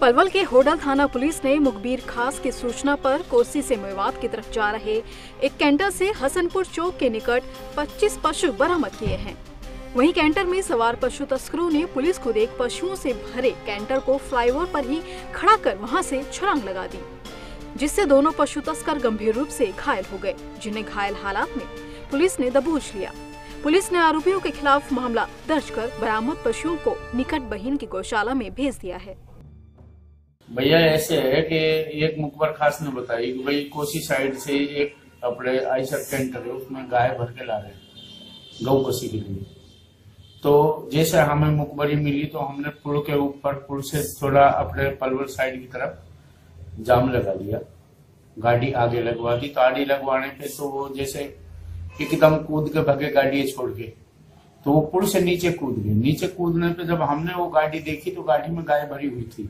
पलवल के होडल थाना पुलिस ने मुखबीर खास की सूचना पर कोसी से मेवात की तरफ़ जा रहे एक कैंटर से हसनपुर चौक के निकट 25 पशु बरामद किए हैं। वहीं कैंटर में सवार पशु तस्करों ने पुलिस को देख पशुओं से भरे कैंटर को फ्लाईओवर पर ही खड़ा कर वहाँ से छलांग लगा दी, जिससे दोनों पशु तस्कर गंभीर रूप से घायल हो गए, जिन्हें घायल हालात में पुलिस ने दबोच लिया। पुलिस ने आरोपियों के खिलाफ मामला दर्ज कर बरामद पशुओं को निकट बहिन की गौशाला में भेज दिया है। भैया ऐसे है कि एक मुकबर खास ने बताई कि भाई कोसी साइड से एक अपने आइसर टेंटर है, उसमें गाय भर के ला रहे हैं गौ कोसी के लिए। तो जैसे हमें मुकबरी मिली तो हमने पुल के ऊपर, पुल से थोड़ा अपने पलवल साइड की तरफ़ जाम लगा दिया। गाड़ी आगे लगवा दी तो आगे लगवाने पे तो वो जैसे एकदम कूद के भगे गाड़ी छोड़ के तो वो पुल से नीचे कूद गए। नीचे कूदने पे जब हमने वो गाड़ी देखी तो गाड़ी में गाय भरी हुई थी।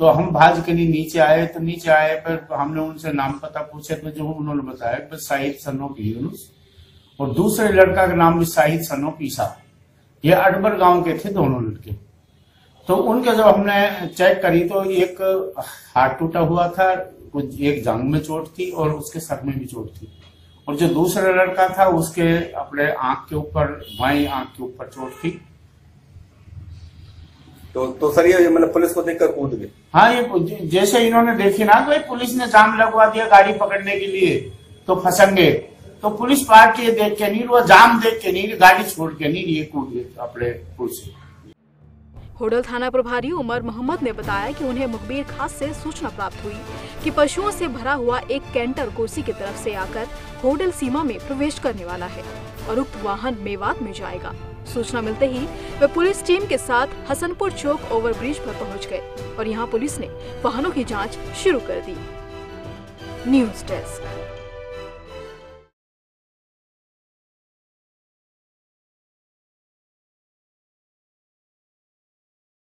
तो हम भाज के नहीं नीचे आए तो नीचे आए पर हमने उनसे नाम पता पूछे तो जो उन्होंने बताया कि शाहिद सनो की यूनुस, और दूसरे लड़का का नाम भी शाहिद सनो पीसा ये अटबर गाँव के थे दोनों लड़के। तो उनके जब हमने चेक करी तो एक हाथ टूटा हुआ था एक जांग में चोट थी और उसके सर में भी चोट थी। और जो दूसरा लड़का था, उसके अपने आँख के ऊपर, बाई आँख के ऊपर चोट थी। तो तो सर ये मतलब पुलिस को देखकर कूद गए। हाँ ये जैसे इन्होंने देखी ना तो पुलिस ने जाम लगवा दिया गाड़ी पकड़ने के लिए तो फंसेंगे। तो पुलिस पार्टी देख के नहीं वो जाम देख के नहीं गाड़ी छोड़ के नहीं ये कूद गए अपने पुल से। होडल थाना प्रभारी उमर मोहम्मद ने बताया कि उन्हें मुखबिर खास से सूचना प्राप्त हुई कि पशुओं से भरा हुआ एक कैंटर कोसी की तरफ़ से आकर होडल सीमा में प्रवेश करने वाला है और उक्त वाहन मेवात में जाएगा। सूचना मिलते ही वे पुलिस टीम के साथ हसनपुर चौक ओवरब्रिज पर पहुँच गए और यहाँ पुलिस ने वाहनों की जाँच शुरू कर दी। News desk.